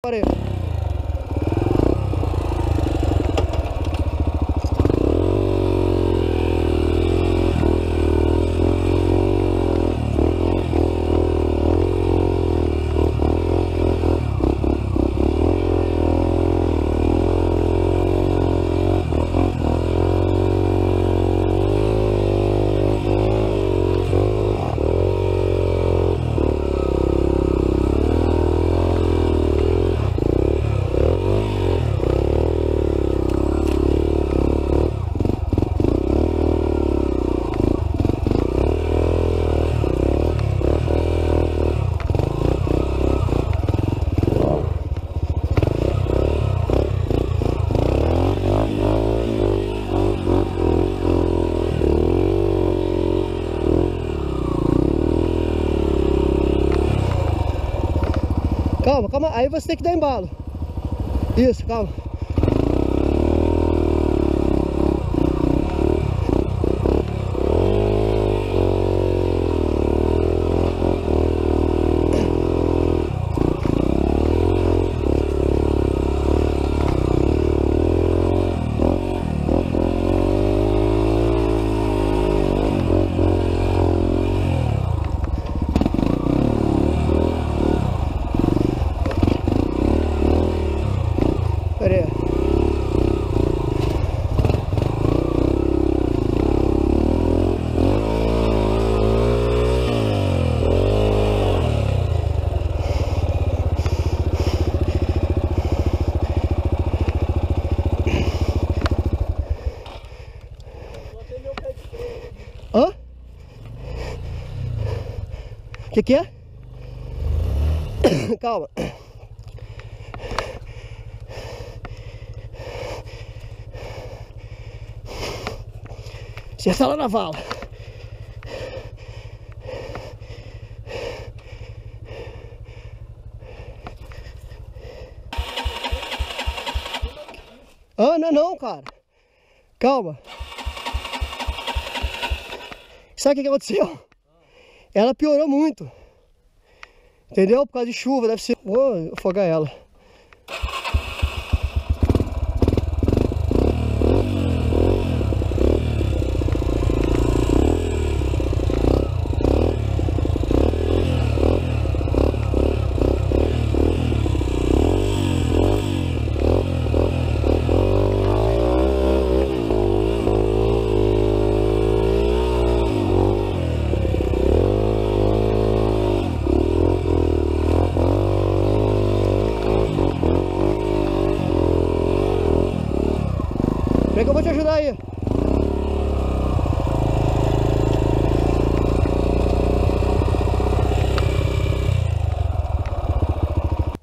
Pare. Calma. Aí você tem que dar embalo. Isso, calma. Pera aí. Hã? O que é? Calma. Você está lá na vala. Ah, não, é não, cara. Calma. Sabe o que aconteceu? Ela piorou muito. Entendeu? Por causa de chuva, deve ser. Vou afogar ela. Ajudar aí.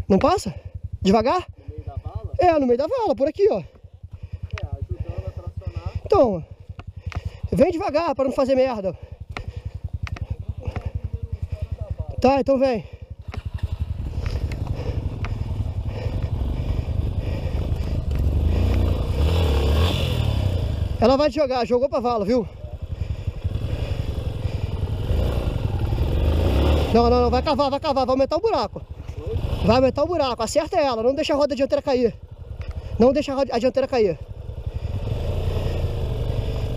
Não passa? Devagar? No meio da bala, É, no meio da vala, por aqui, ó. é, ajudando a tracionar. Então, vem devagar para não fazer merda. Tá, então vem. Ela vai jogar, jogou pra vala, viu? Não, não, não, vai cavar, vai cavar, vai aumentar o buraco. Vai aumentar o buraco, acerta ela, não deixa a roda dianteira cair. Não deixa a dianteira cair.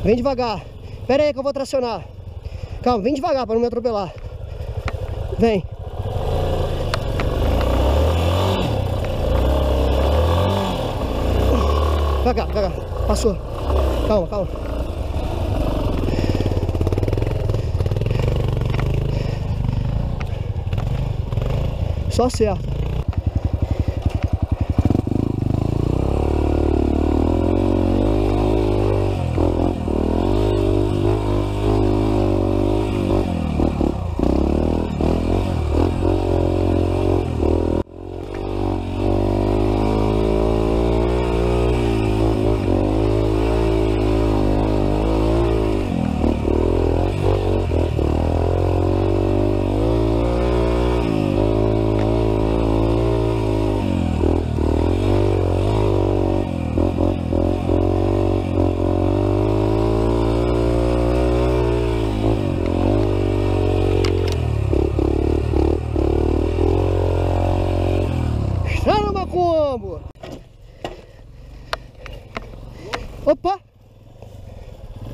Vem devagar. Pera aí que eu vou tracionar. Calma, vem devagar para não me atropelar. Vem. Devagar, devagar. Passou. Calma, calma. Só acerta.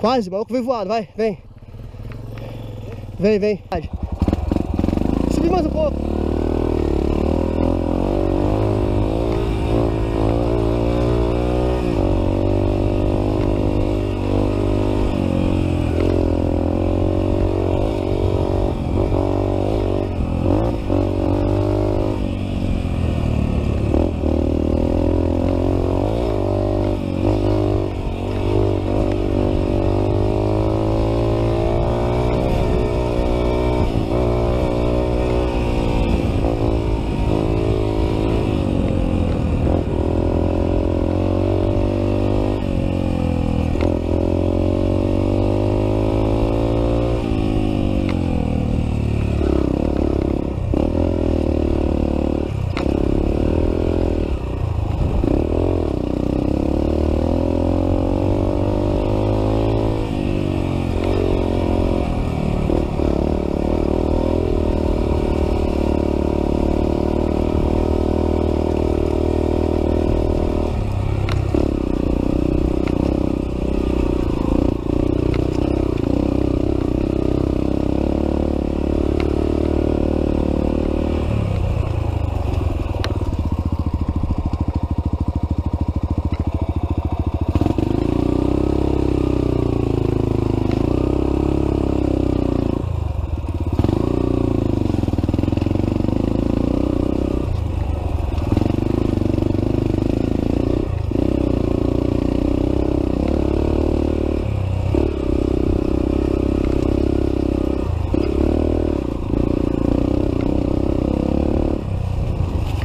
Quase, o maluco veio voado, vai, vem. Vem, vem. Subir mais um pouco.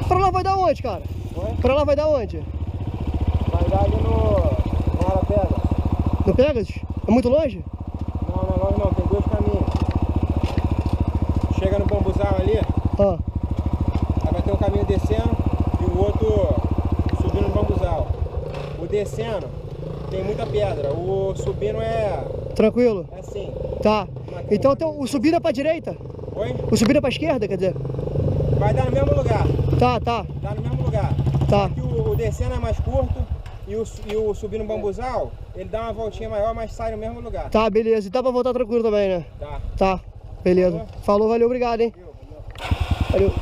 Pra lá vai dar onde, cara? Oi? Pra lá vai dar onde? Vai dar ali no. no Arapega. No Pegasus? É muito longe? Não, não, não, não, tem dois caminhos. Chega no bambuzal ali, Ah, aí vai ter um caminho descendo e o outro subindo no bambuzal. O descendo tem muita pedra, o subindo é, tranquilo. é assim. Tá. Então tem o subir é pra direita? Oi? O subir é pra esquerda, quer dizer? Vai dar no mesmo lugar. Tá, tá, Dá no mesmo lugar. Tá. Só que o, o descendo é mais curto e o, e o subindo no bambuzal, ele dá uma voltinha maior, mas sai no mesmo lugar. tá, beleza. E dá pra voltar tranquilo também, né? Tá. Tá, beleza. Falou, valeu, obrigado, hein? Valeu.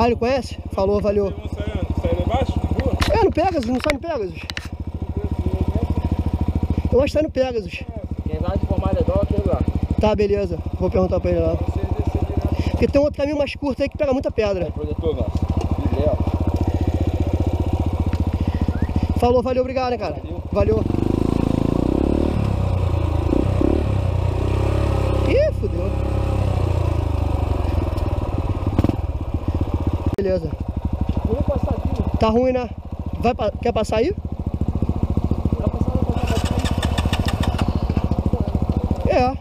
Ah, ele conhece? Falou, valeu. É, no Pegasus, não sai no Pegasus. Eu acho que sai no Pegasus. Quem vai de é aquele lá. Tá, beleza. Vou perguntar pra ele lá. Porque tem um outro caminho mais curto aí que pega muita pedra. Protetor. Falou, valeu, obrigado, né, cara? Valeu. Ih, Beleza. Vou passar aqui, né? Tá ruim, né? Vai, quer passar aí? É.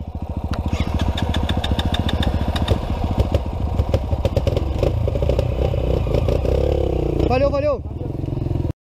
Valeu, valeu.